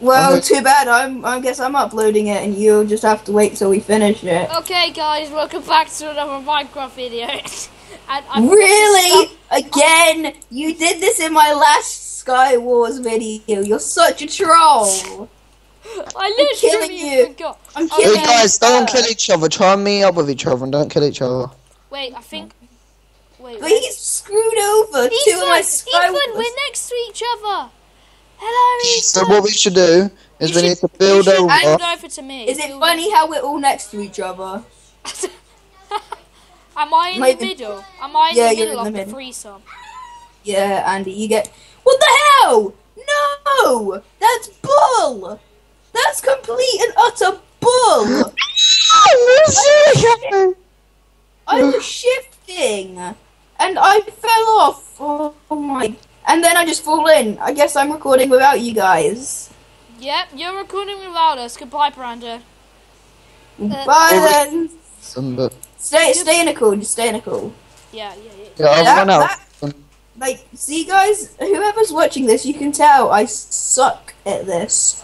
Well, Okay. too bad. I'm. I guess I'm uploading it, and you'll just have to wait till we finish it. Okay, guys, welcome back to another Minecraft video. and I forgot Really? Again? You did this in my last Sky Wars video. You're such a troll. I'm killing literally you. forgot. I'm killing Hey guys, don't you. kill each other. Try and meet up with each other and don't kill each other. Wait, I think. Wait, But wait. he's screwed over two of my Ethan, Sky Ethan, Wars. we're next to each other. Hello, Ethan. So what we should do is You we need to build you should over. build over to me. Is it funny how we're all next to each other? Am I in Might the be- middle? Am I in Yeah, the you're middle in of the the middle. threesome? Yeah, Andy, you get. What the hell? No! That's bull! That's complete and utter bull! I was shifting and I fell off. Oh, oh my. And then I just fall in. I guess I'm recording without you guys. Yep, you're recording without us. Goodbye, Brandon. Uh, Bye then. Some, Stay, stay in a call. Just stay in a call. Yeah, yeah, yeah. yeah, I've That- run out. Like, see, guys, whoever's watching this, you can tell I suck at this.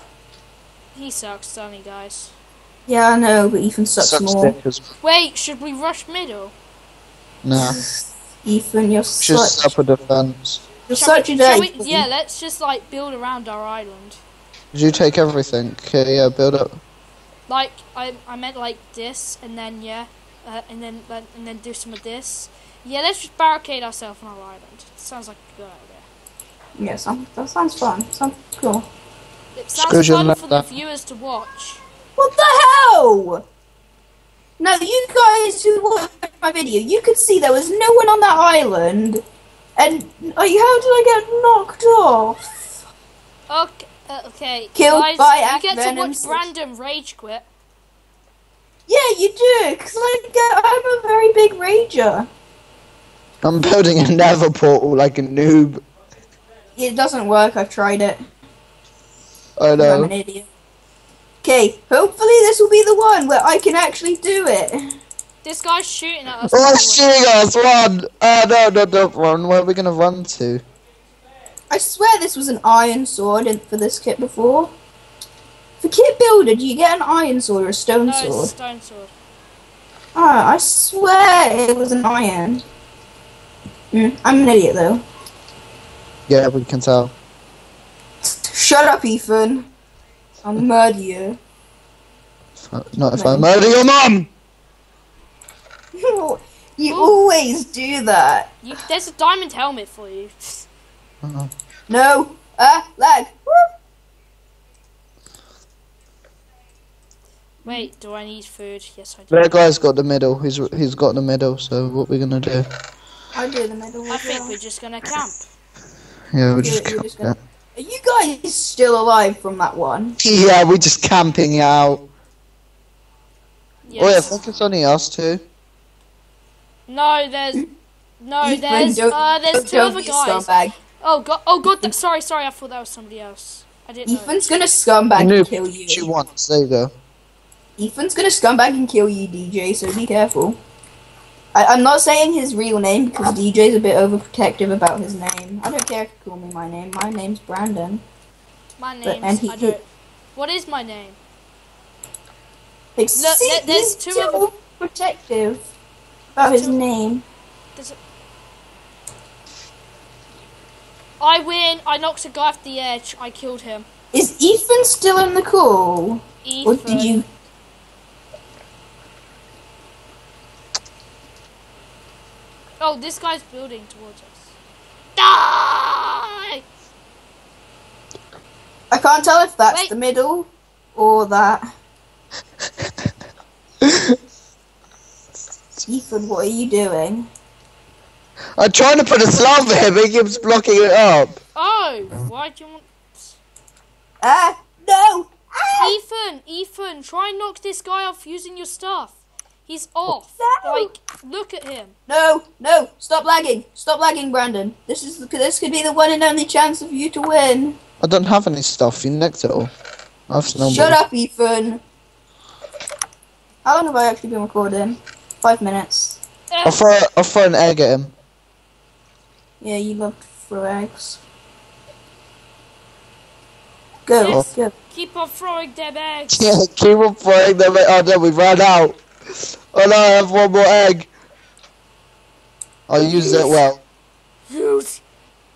He sucks, doesn't guys? Yeah, I know, but Ethan sucks, Sucks more. dick Wait, should we rush middle? Nah, Ethan, you're just such, up a defense. You're Shall such we- a shall day. we- Yeah, let's just like build around our island. Did you take everything? Okay, yeah, build up. Like I, I meant like this, and then yeah, uh, and then like, and then do some of this. Yeah, let's just barricade ourselves on our island. Sounds like a good idea. Yeah, some, that sounds fun. Sounds cool. It Screw sounds you fun like for the viewers to watch. What the hell? Now, you guys who watched my video, you could see there was no one on that island. And, like, how did I get knocked off? Okay, uh, okay, Killed guys, by you get to Venom watch Six. Brandon rage quit. Yeah, you do, because like, uh, I'm a very big rager. I'm building a nether portal like a noob. It doesn't work, I've tried it. I know. I'm an idiot. Okay, hopefully this will be the one where I can actually do it. This guy's shooting at us. Oh, all. shooting us! Run! Uh, no, no, don't run. Where are we gonna run to? I swear this was an iron sword for this kit before. For kit builder, do you get an iron sword or a stone no, it's a sword? stone sword. Ah, I swear it was an iron. Hmm, I'm an idiot though. Yeah, we can tell. Shut up, Ethan. I'll murder you. Not if I murder your mum! You always do that. You, there's a diamond helmet for you. Uh-oh. No. Ah, lag. Woo. Wait, do I need food? Yes, I do. That guy's got the middle. He's he's got the middle. So what we gonna do? I do the middle. I as think well. we're just gonna camp. Yeah, we're You're- just you're just camping. Are you guys still alive from that one? Yeah, we're just camping out. Oh yeah, I Yes. think it's only us two. No, there's no, Ethan, there's don't- uh, there's don't- two don't other guys. Scumbag. Oh god, oh god, th- sorry, sorry, I thought that was somebody else. I didn't know. Ethan's gonna scumbag and Noob, kill She you. wants. There you go. Ethan's gonna scumbag and kill you, DJ. So be careful. I, I'm not saying his real name because DJ's a bit overprotective about his name. I don't care if you call me my name. My name's Brandon. My name. and he- I don't. What is my name? Like, Look, see, there- there's two too of- about his name. I win. I knocked a guy off the edge. I killed him. Is Ethan still in the call? Ethan. Or did you? Oh, this guy's building towards us. Die! I can't tell if that's Wait. the middle or that. Ethan, what are you doing? I'm trying to put a slab there, but he keeps blocking it up. Oh, why do you want? Ah, no! Ah! Ethan, Ethan, try and knock this guy off using your stuff. He's off. No. Like, look at him. No, no, stop lagging. Stop lagging, Brandon. This is this could be the one and only chance of you to win. I don't have any stuff. You nicked it all. I've snowballed. Shut up, Ethan. How long have I actually been recording? Five minutes. I'll throw, I'll throw an egg at him. Yeah, you love to throw eggs. Go. Yes. go. Keep on throwing them eggs. Yeah, keep on throwing them. eggs. Oh no, we've run out. Oh no, I have one more egg. I'll use it well. Use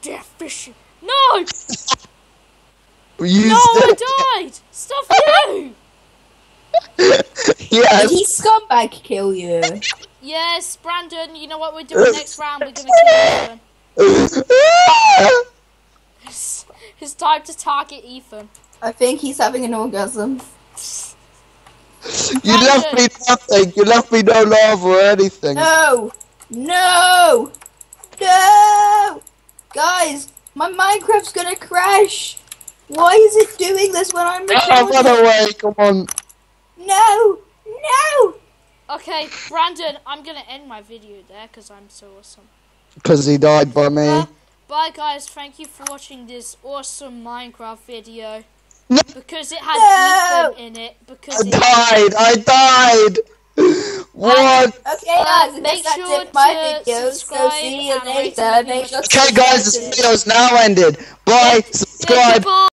death fishing. No! Use No, I died! Stuff you! Did yes. he scumbag kill you? Yes, Brandon, you know what we're doing next round? We're gonna kill Ethan. It's, it's time to target Ethan. I think he's having an orgasm. you left me nothing. You left me no love or anything. No! No! No! Guys, my Minecraft's gonna crash! Why is it doing this when I'm Oh, run away! Come on. No! No! Okay, Brandon, I'm gonna end my video there because I'm so awesome. Because he died by me. Uh, bye guys, thank you for watching this awesome Minecraft video. No. Because it had No. Ethan in it. I Because it, died. I died. What? Okay, Uh, guys, I make guess that's sure it for my to video. So subscribe see you later. Make sure Okay, guys, this subscribe. video's now ended. Bye. yeah, Subscribe. goodbye.